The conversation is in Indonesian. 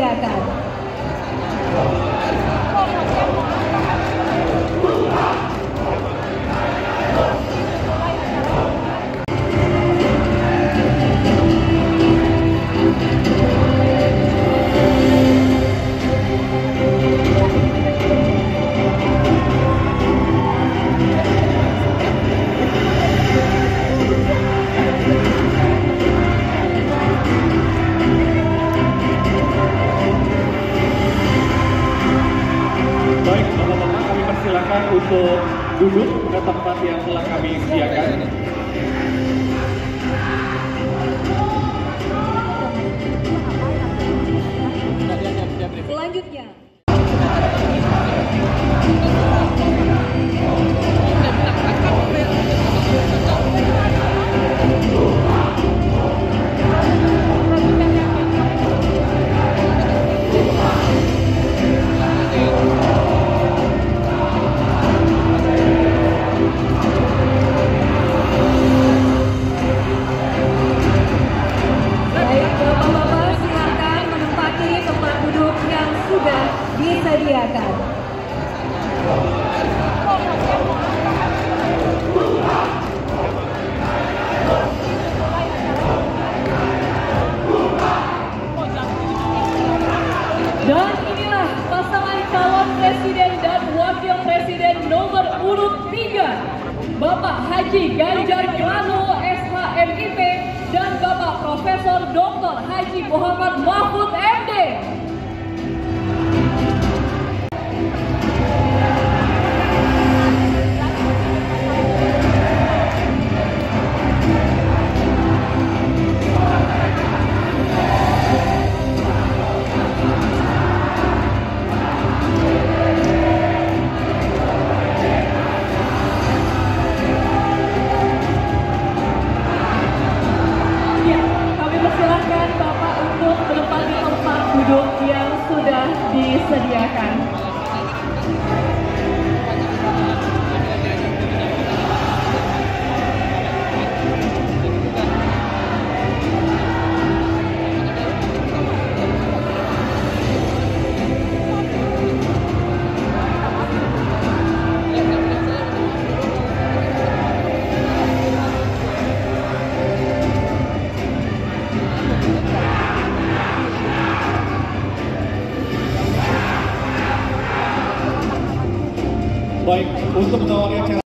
disediakan. Untuk duduk ke tempat yang telah kami sediakan. Disediakan. Dan inilah pasangan calon presiden dan wakil presiden nomor urut 3 Bapak Haji Ganjar Pranowo SHMIP dan Bapak Profesor Dr. Haji Muhammad Mahfud MD. Duduk yang sudah disediakan. バイク、大友のありがとう